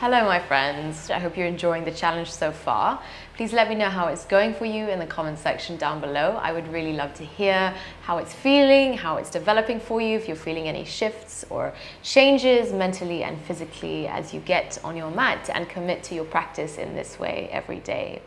Hello, my friends. I hope you're enjoying the challenge so far. Please let me know how it's going for you in the comment section down below. I would really love to hear how it's feeling, how it's developing for you, if you're feeling any shifts or changes mentally and physically as you get on your mat and commit to your practice in this way every day.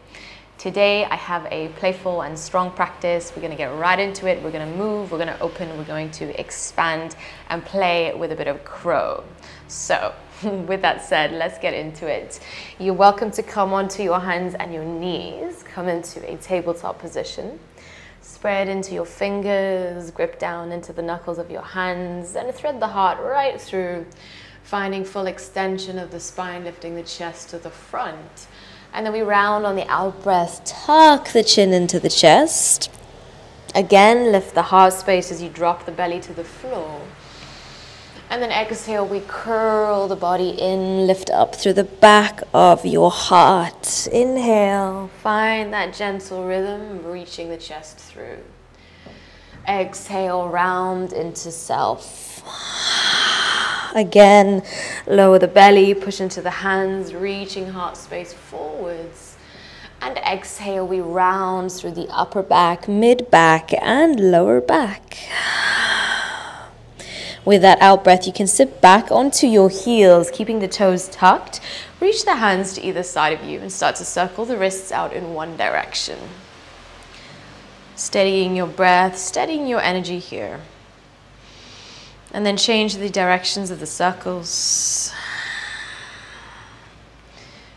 Today I have a playful and strong practice. We're going to get right into it. We're going to move, we're going to open, we're going to expand and play with a bit of crow. So with that said, let's get into it. You're welcome to come onto your hands and your knees. Come into a tabletop position. Spread into your fingers, grip down into the knuckles of your hands, and thread the heart right through, finding full extension of the spine, lifting the chest to the front. And then we round on the out breath, tuck the chin into the chest. Again, lift the heart space as you drop the belly to the floor. And then exhale, we curl the body in, lift up through the back of your heart. Inhale, find that gentle rhythm, reaching the chest through. Exhale, round into self. Again, lower the belly, push into the hands, reaching heart space forwards. And exhale, we round through the upper back, mid back, and lower back. With that out breath, you can sit back onto your heels, keeping the toes tucked. Reach the hands to either side of you and start to circle the wrists out in one direction. Steadying your breath, steadying your energy here. And then change the directions of the circles.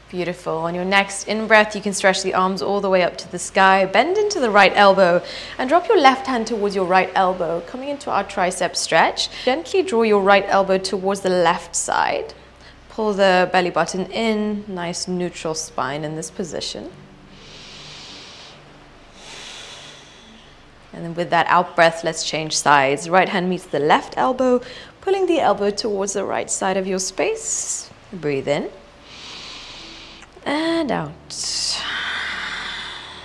Beautiful. On your next in-breath, you can stretch the arms all the way up to the sky, bend into the right elbow, and drop your left hand towards your right elbow, coming into our tricep stretch. Gently draw your right elbow towards the left side. Pull the belly button in, nice neutral spine in this position. And then with that out breath, let's change sides. Right hand meets the left elbow, pulling the elbow towards the right side of your space. Breathe in and out.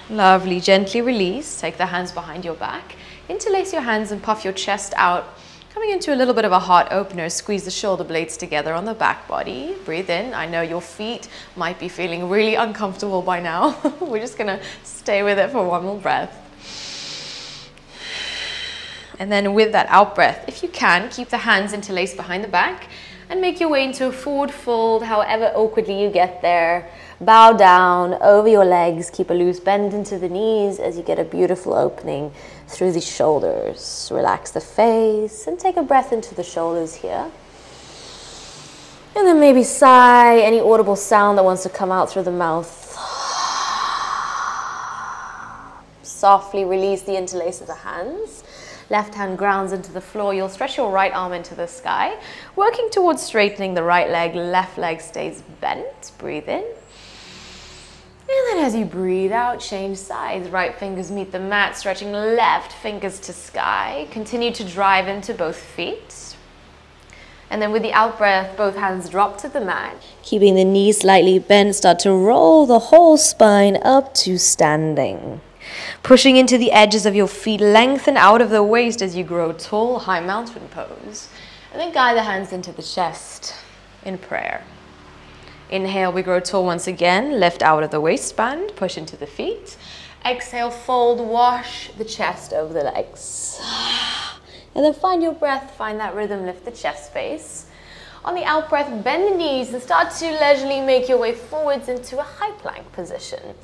Lovely, gently release. Take the hands behind your back. Interlace your hands and puff your chest out. Coming into a little bit of a heart opener, squeeze the shoulder blades together on the back body. Breathe in. I know your feet might be feeling really uncomfortable by now. We're just gonna stay with it for one more breath. And then with that out breath, if you can, keep the hands interlaced behind the back and make your way into a forward fold, however awkwardly you get there. Bow down over your legs, keep a loose bend into the knees as you get a beautiful opening through the shoulders. Relax the face and take a breath into the shoulders here. And then maybe sigh, any audible sound that wants to come out through the mouth. Softly release the interlace of the hands. Left hand grounds into the floor. You'll stretch your right arm into the sky, working towards straightening the right leg. Left leg stays bent. Breathe in. And then as you breathe out, change sides. Right fingers meet the mat, stretching left fingers to sky. Continue to drive into both feet. And then with the out breath, both hands drop to the mat. Keeping the knees slightly bent, start to roll the whole spine up to standing. Pushing into the edges of your feet, lengthen out of the waist as you grow tall, high mountain pose. And then guide the hands into the chest in prayer. Inhale, we grow tall once again. Lift out of the waistband, push into the feet. Exhale, fold, wash the chest over the legs. And then find your breath, find that rhythm, lift the chest space. On the out breath, bend the knees and start to leisurely make your way forwards into a high plank position.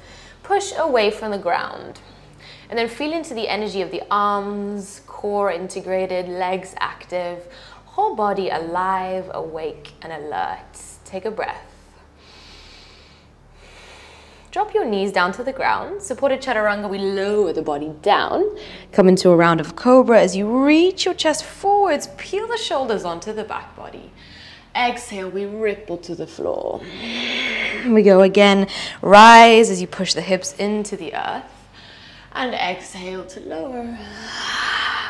Push away from the ground. And then feel into the energy of the arms, core integrated, legs active, whole body alive, awake, and alert. Take a breath. Drop your knees down to the ground. Supported chaturanga, we lower the body down. Come into a round of cobra as you reach your chest forwards. Peel the shoulders onto the back body. Exhale, we ripple to the floor. We go again. Rise as you push the hips into the earth. And exhale to lower.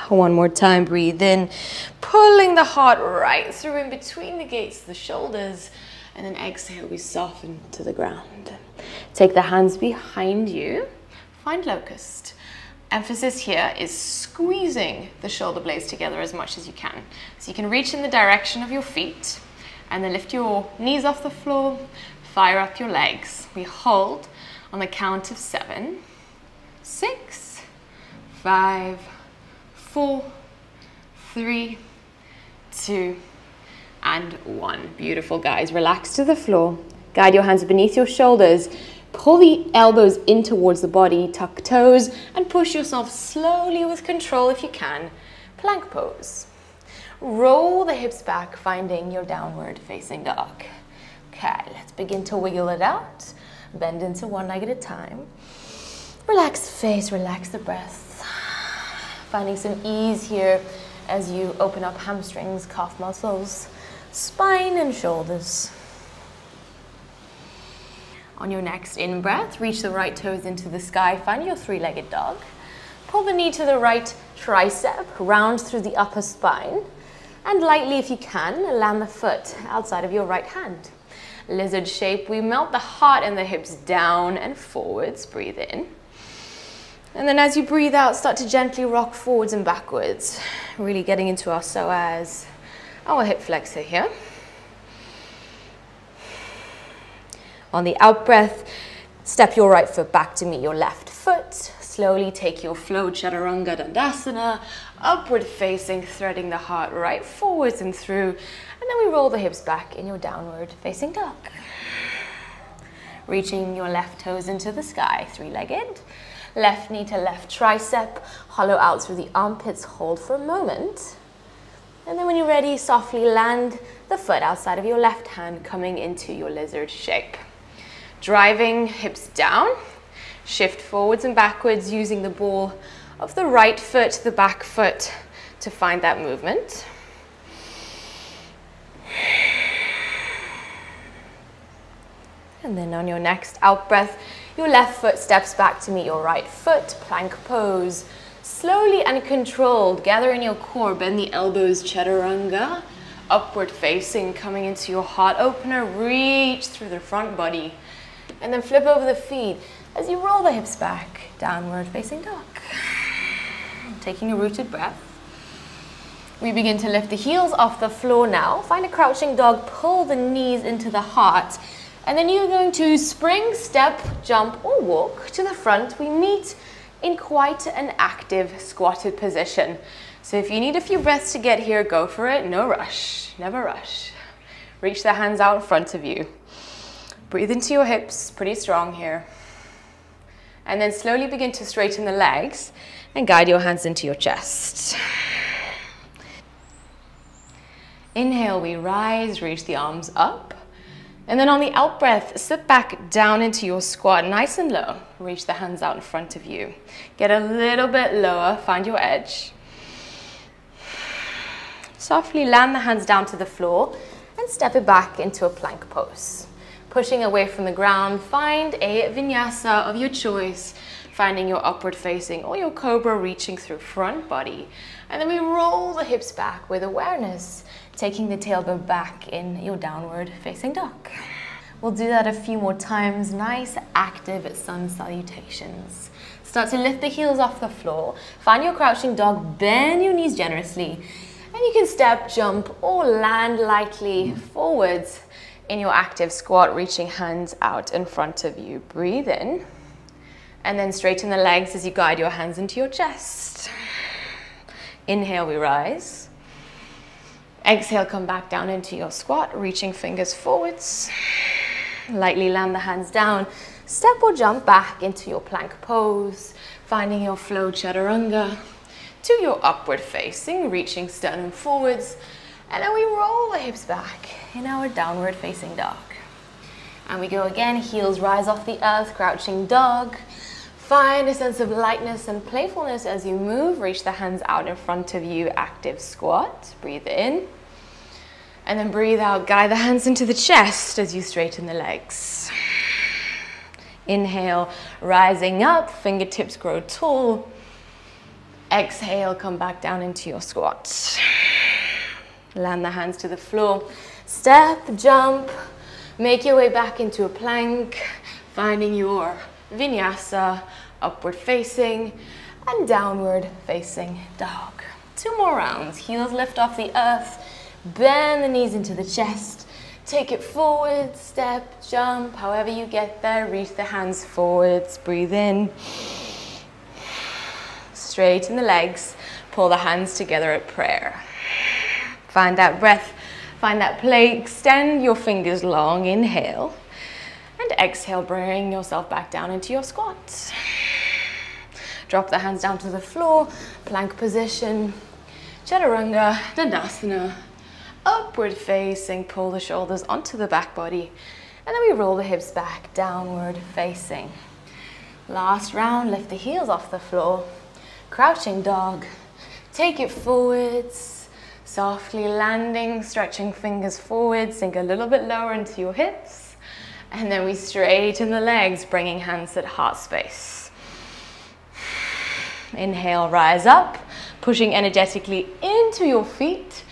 One more time, breathe in, pulling the heart right through in between the gates, of the shoulders. And then exhale, we soften to the ground. Take the hands behind you. Find locust. Emphasis here is squeezing the shoulder blades together as much as you can. So you can reach in the direction of your feet. And then lift your knees off the floor, fire up your legs. We hold on the count of seven, six, five, four, three, two, and one. Beautiful, guys. Relax to the floor. Guide your hands beneath your shoulders. Pull the elbows in towards the body, tuck toes, and push yourself slowly with control if you can. Plank pose. Roll the hips back, finding your downward facing dog. Okay, let's begin to wiggle it out. Bend into one leg at a time. Relax the face, relax the breath. Finding some ease here as you open up hamstrings, calf muscles, spine and shoulders. On your next in breath, reach the right toes into the sky, find your three-legged dog. Pull the knee to the right tricep, round through the upper spine, and lightly, if you can, land the foot outside of your right hand. Lizard shape, we melt the heart and the hips down and forwards, breathe in. And then as you breathe out, start to gently rock forwards and backwards, really getting into our psoas, our hip flexor here. On the out breath, step your right foot back to meet your left foot. Slowly take your flow chaturanga dandasana, upward facing, threading the heart right forwards and through. And then we roll the hips back in your downward facing dog. Reaching your left toes into the sky, three-legged. Left knee to left tricep, hollow out through the armpits, hold for a moment. And then when you're ready, softly land the foot outside of your left hand, coming into your lizard shape. Driving hips down, shift forwards and backwards using the ball of the right foot, the back foot to find that movement. And then on your next out breath, your left foot steps back to meet your right foot, plank pose. Slowly and controlled, gather in your core, bend the elbows, chaturanga, upward facing, coming into your heart opener, reach through the front body, and then flip over the feet as you roll the hips back, downward facing dog. Taking a rooted breath. We begin to lift the heels off the floor now. Find a crouching dog, pull the knees into the heart. And then you're going to spring, step, jump, or walk to the front. We meet in quite an active squatted position. So if you need a few breaths to get here, go for it. No rush, never rush. Reach the hands out in front of you. Breathe into your hips, pretty strong here. And then slowly begin to straighten the legs and guide your hands into your chest. Inhale, we rise, reach the arms up. And then on the out breath, sit back down into your squat, nice and low. Reach the hands out in front of you. Get a little bit lower, find your edge. Softly land the hands down to the floor and step it back into a plank pose pushing away from the ground, find a vinyasa of your choice, finding your upward facing or your cobra reaching through front body. And then we roll the hips back with awareness, taking the tailbone back in your downward facing dog. We'll do that a few more times. Nice active sun salutations. Start to lift the heels off the floor. Find your crouching dog, bend your knees generously. And you can step, jump, or land lightly forwards in your active squat, reaching hands out in front of you. Breathe in. And then straighten the legs as you guide your hands into your chest. Inhale, we rise. Exhale, come back down into your squat, reaching fingers forwards. Lightly land the hands down. Step or jump back into your plank pose, finding your flow chaturanga to your upward facing, reaching sternum forwards, and then we roll the hips back in our downward facing dog. And we go again, heels rise off the earth, crouching dog. Find a sense of lightness and playfulness as you move. Reach the hands out in front of you, active squat. Breathe in. And then breathe out, guide the hands into the chest as you straighten the legs. Inhale, rising up, fingertips grow tall. Exhale, come back down into your squat. Land the hands to the floor. Step, jump, make your way back into a plank, finding your vinyasa, upward facing, and downward facing dog. Two more rounds. Heels lift off the earth, bend the knees into the chest, Take it forward, step, jump, however you get there. Reach the hands forwards, breathe in. Straighten the legs, pull the hands together at prayer. Find that breath, find that play, extend your fingers long, inhale. And exhale, bring yourself back down into your squat. Drop the hands down to the floor, plank position, chaturanga, dandasana, upward facing, pull the shoulders onto the back body, and then we roll the hips back, downward facing. Last round, lift the heels off the floor, crouching dog, take it forwards, softly landing, stretching fingers forward, sink a little bit lower into your hips, and then we straighten the legs, bringing hands at heart space. Inhale, rise up, pushing energetically into your feet.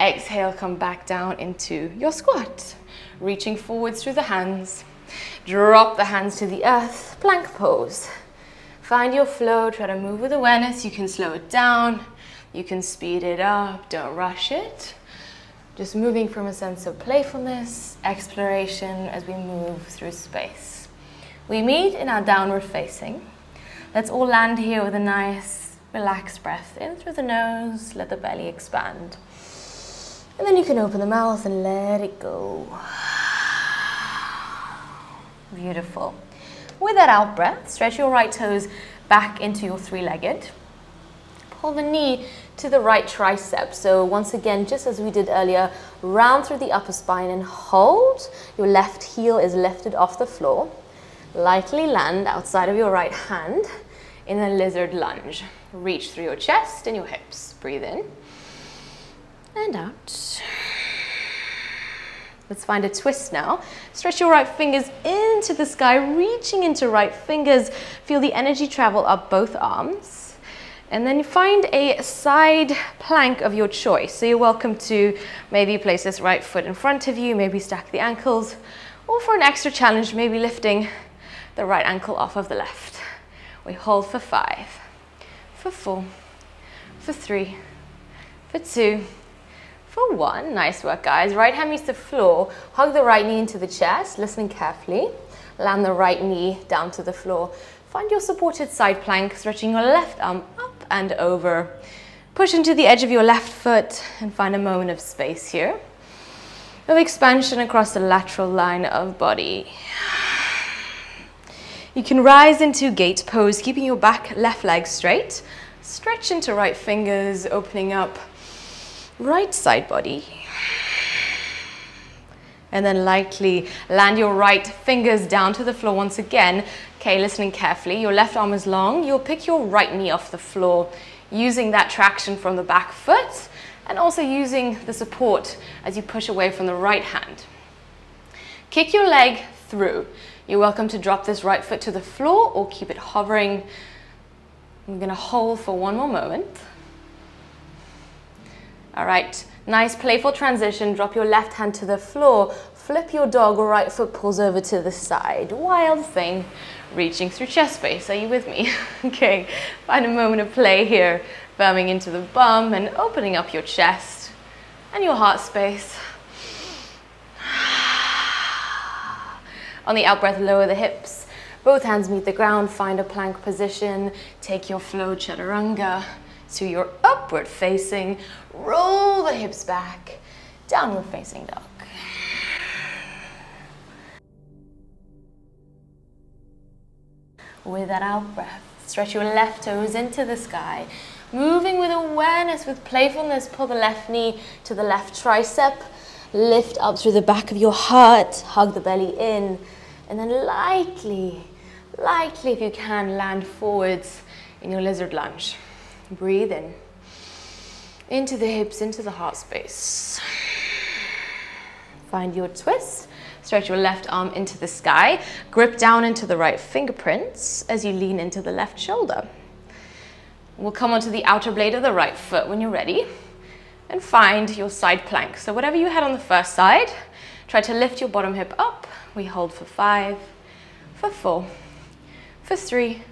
Exhale, come back down into your squat. Reaching forwards through the hands. Drop the hands to the earth, plank pose. Find your flow, try to move with awareness. You can slow it down, you can speed it up, don't rush it. Just moving from a sense of playfulness, exploration as we move through space. We meet in our downward facing. Let's all land here with a nice relaxed breath in through the nose, let the belly expand. And then you can open the mouth and let it go. Beautiful. With that out breath, stretch your right toes back into your three-legged. Pull the knee to the right tricep. So once again, just as we did earlier, round through the upper spine and hold. Your left heel is lifted off the floor. Lightly land outside of your right hand in a lizard lunge. Reach through your chest and your hips. Breathe in and out. Let's find a twist now. Stretch your right fingers into the sky, reaching into right fingers. Feel the energy travel up both arms. And then you find a side plank of your choice. So you're welcome to maybe place this right foot in front of you, maybe stack the ankles, or for an extra challenge, maybe lifting the right ankle off of the left. We hold for five, for four, for three, for two, for one. Nice work, guys. Right hand meets the floor. Hug the right knee into the chest, listening carefully. Land the right knee down to the floor. Find your supported side plank, stretching your left arm and over. Push into the edge of your left foot and find a moment of space here. Of expansion across the lateral line of body. You can rise into gate pose, keeping your back left leg straight. Stretch into right fingers, opening up right side body. And then lightly land your right fingers down to the floor once again. Okay, listening carefully. Your left arm is long. You'll pick your right knee off the floor using that traction from the back foot and also using the support as you push away from the right hand. Kick your leg through. You're welcome to drop this right foot to the floor or keep it hovering. I'm gonna hold for one more moment. All right, nice playful transition. Drop your left hand to the floor. Flip your dog, right foot pulls over to the side. Wild thing, reaching through chest space. Are you with me? okay, find a moment of play here. Firming into the bum and opening up your chest and your heart space. On the out breath, lower the hips. Both hands meet the ground, find a plank position. Take your flow chaturanga to your upward facing. Roll the hips back, downward facing dog. With that out breath, stretch your left toes into the sky. Moving with awareness, with playfulness, pull the left knee to the left tricep. Lift up through the back of your heart, hug the belly in, and then lightly, lightly if you can, land forwards in your lizard lunge. Breathe in. Into the hips, into the heart space. Find your twist. Stretch your left arm into the sky. Grip down into the right fingerprints as you lean into the left shoulder. We'll come onto the outer blade of the right foot when you're ready and find your side plank. So whatever you had on the first side, try to lift your bottom hip up. We hold for five, for four, for three,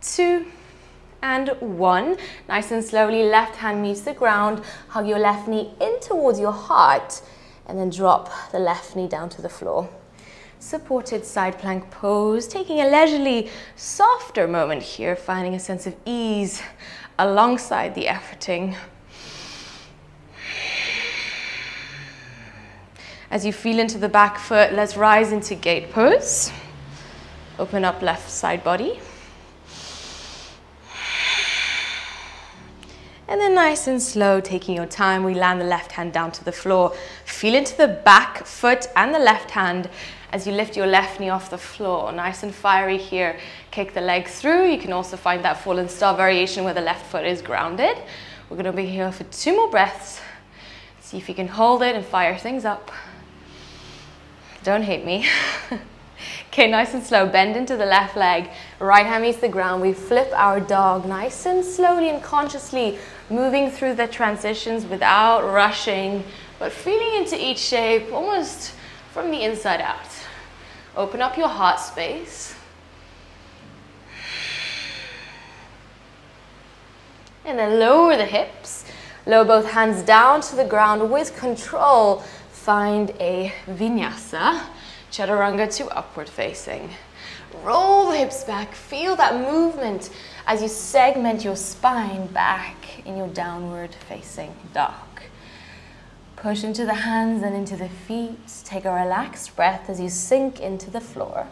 two, and one. Nice and slowly, left hand meets the ground. Hug your left knee in towards your heart And then drop the left knee down to the floor. Supported side plank pose, taking a leisurely, softer moment here, finding a sense of ease alongside the efforting. As you feel into the back foot, let's rise into gate pose. Open up left side body. And then nice and slow, taking your time, we land the left hand down to the floor. Feel into the back foot and the left hand as you lift your left knee off the floor. Nice and fiery here. Kick the leg through. You can also find that fallen star variation where the left foot is grounded. We're gonna be here for two more breaths. See if you can hold it and fire things up. Don't hate me. okay, nice and slow. Bend into the left leg. Right hand meets the ground. We flip our dog nice and slowly and consciously moving through the transitions without rushing, but feeling into each shape almost from the inside out. Open up your heart space. And then lower the hips. Lower both hands down to the ground with control find a vinyasa, chaturanga to upward facing. Roll the hips back, feel that movement as you segment your spine back in your downward facing dog. Push into the hands and into the feet. Take a relaxed breath as you sink into the floor.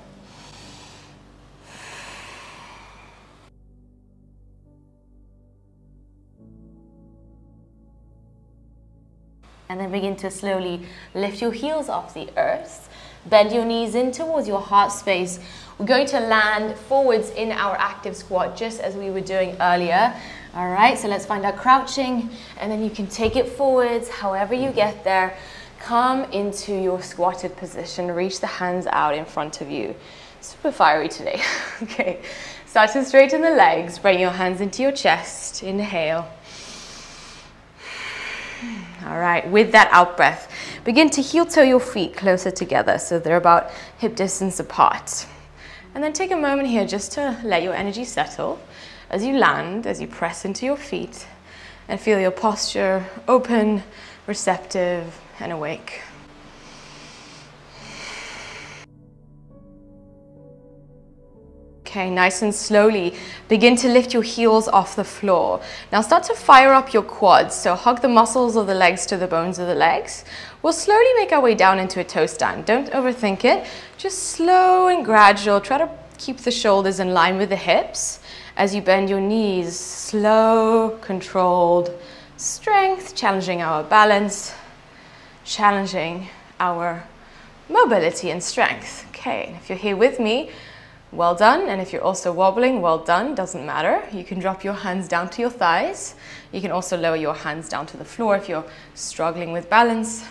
and then begin to slowly lift your heels off the earth. Bend your knees in towards your heart space. We're going to land forwards in our active squat just as we were doing earlier. All right, so let's find our crouching and then you can take it forwards however you get there. Come into your squatted position. Reach the hands out in front of you. Super fiery today. okay, start to straighten the legs. Bring your hands into your chest. Inhale. All right, with that out breath, begin to heel toe your feet closer together so they're about hip distance apart. And then take a moment here just to let your energy settle as you land, as you press into your feet and feel your posture open, receptive, and awake. Okay, nice and slowly begin to lift your heels off the floor. Now start to fire up your quads. So hug the muscles of the legs to the bones of the legs. We'll slowly make our way down into a toe stand. Don't overthink it. Just slow and gradual. Try to keep the shoulders in line with the hips as you bend your knees. Slow, controlled strength, challenging our balance, challenging our mobility and strength. Okay, if you're here with me, well done. And if you're also wobbling, well done, doesn't matter. You can drop your hands down to your thighs. You can also lower your hands down to the floor if you're struggling with balance.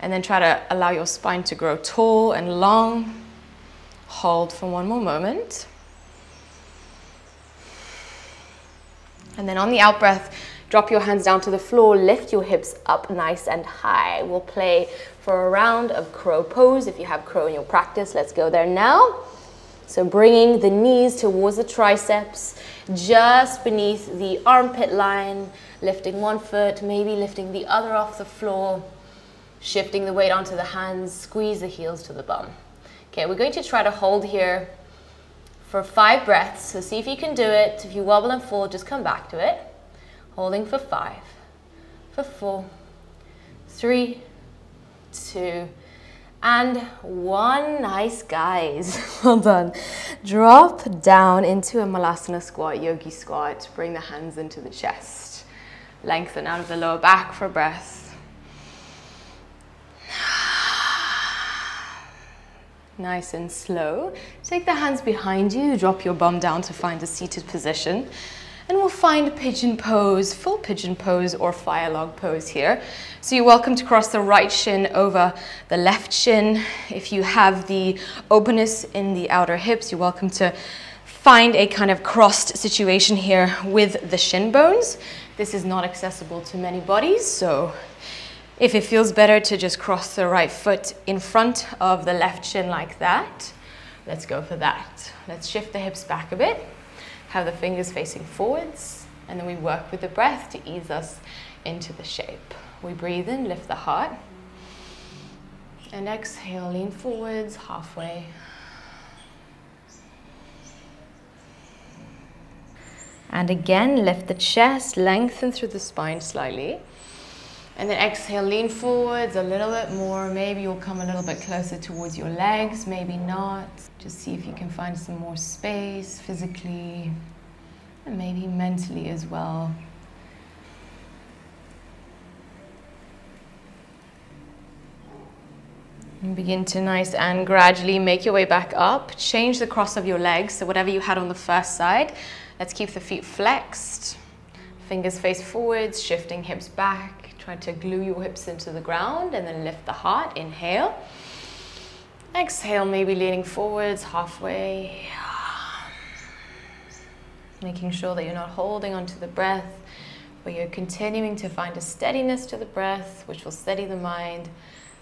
And then try to allow your spine to grow tall and long. Hold for one more moment. And then on the out breath, drop your hands down to the floor, lift your hips up nice and high. We'll play for a round of crow pose. If you have crow in your practice, let's go there now. So bringing the knees towards the triceps, just beneath the armpit line, lifting one foot, maybe lifting the other off the floor, shifting the weight onto the hands, squeeze the heels to the bum. Okay, we're going to try to hold here for five breaths. So see if you can do it. If you wobble and fall, just come back to it. Holding for five, for four, three, two, and one. Nice, guys. well done. Drop down into a Malasana squat, yogi squat. Bring the hands into the chest. Lengthen out of the lower back for breath. Nice and slow. Take the hands behind you. Drop your bum down to find a seated position and we'll find pigeon pose, full pigeon pose or fire log pose here. So you're welcome to cross the right shin over the left shin. If you have the openness in the outer hips, you're welcome to find a kind of crossed situation here with the shin bones. This is not accessible to many bodies, so if it feels better to just cross the right foot in front of the left shin like that, let's go for that. Let's shift the hips back a bit have the fingers facing forwards, and then we work with the breath to ease us into the shape. We breathe in, lift the heart. And exhale, lean forwards halfway. And again, lift the chest, lengthen through the spine slightly. And then exhale, lean forwards a little bit more. Maybe you'll come a little bit closer towards your legs, maybe not. Just see if you can find some more space physically and maybe mentally as well. And begin to nice and gradually make your way back up. Change the cross of your legs. So whatever you had on the first side, let's keep the feet flexed. Fingers face forwards, shifting hips back. Try to glue your hips into the ground and then lift the heart. Inhale. Exhale, maybe leaning forwards halfway. Making sure that you're not holding onto the breath, but you're continuing to find a steadiness to the breath, which will steady the mind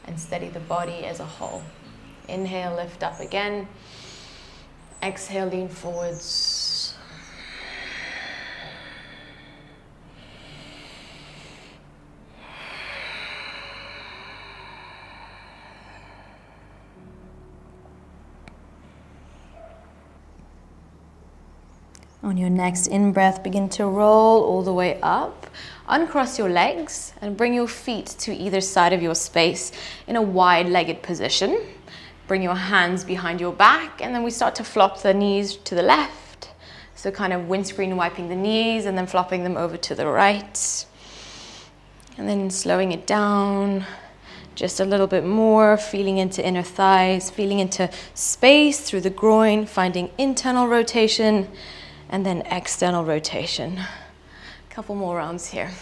and steady the body as a whole. Inhale, lift up again. Exhale, lean forwards. On your next in breath, begin to roll all the way up. Uncross your legs and bring your feet to either side of your space in a wide legged position. Bring your hands behind your back and then we start to flop the knees to the left. So kind of windscreen wiping the knees and then flopping them over to the right. And then slowing it down just a little bit more, feeling into inner thighs, feeling into space through the groin, finding internal rotation and then external rotation. A couple more rounds here.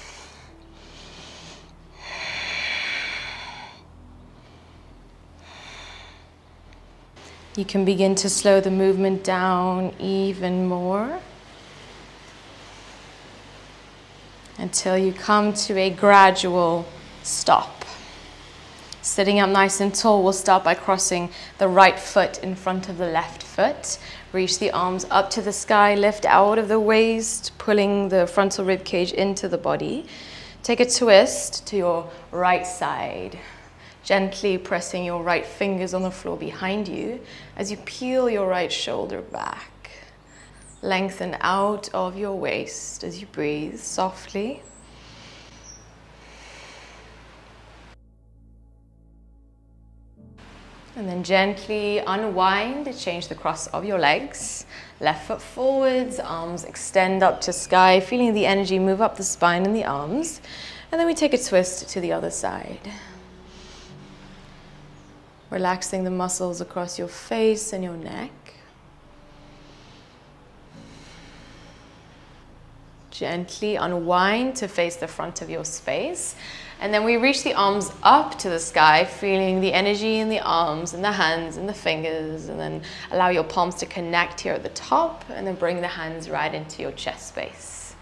You can begin to slow the movement down even more until you come to a gradual stop. Sitting up nice and tall, we'll start by crossing the right foot in front of the left foot. Reach the arms up to the sky, lift out of the waist, pulling the frontal rib cage into the body. Take a twist to your right side, gently pressing your right fingers on the floor behind you as you peel your right shoulder back. Lengthen out of your waist as you breathe softly. And then gently unwind, change the cross of your legs. Left foot forwards, arms extend up to sky, feeling the energy move up the spine and the arms. And then we take a twist to the other side. Relaxing the muscles across your face and your neck. Gently unwind to face the front of your space. And then we reach the arms up to the sky, feeling the energy in the arms and the hands and the fingers. And then allow your palms to connect here at the top and then bring the hands right into your chest space.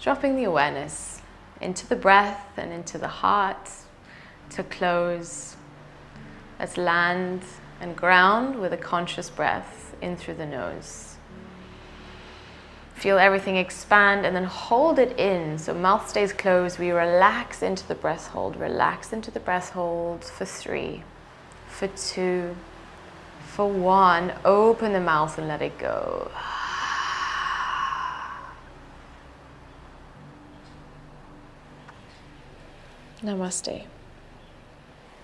Dropping the awareness into the breath and into the heart to close. Let's land and ground with a conscious breath in through the nose. Feel everything expand and then hold it in. So mouth stays closed. We relax into the breath hold. Relax into the breath hold for three, for two, for one. Open the mouth and let it go. Namaste.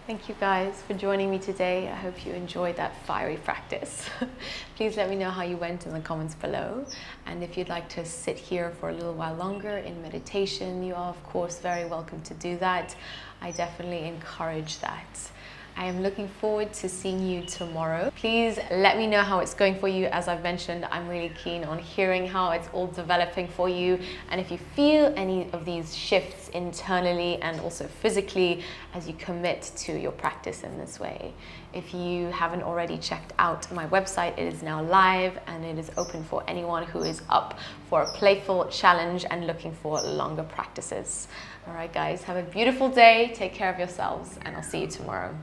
Thank you guys for joining me today. I hope you enjoyed that fiery practice. Please let me know how you went in the comments below. And if you'd like to sit here for a little while longer in meditation, you are of course very welcome to do that. I definitely encourage that. I am looking forward to seeing you tomorrow. Please let me know how it's going for you. As I've mentioned, I'm really keen on hearing how it's all developing for you. And if you feel any of these shifts internally and also physically as you commit to your practice in this way. If you haven't already checked out my website, it is now live and it is open for anyone who is up for a playful challenge and looking for longer practices. All right, guys, have a beautiful day. Take care of yourselves, and I'll see you tomorrow.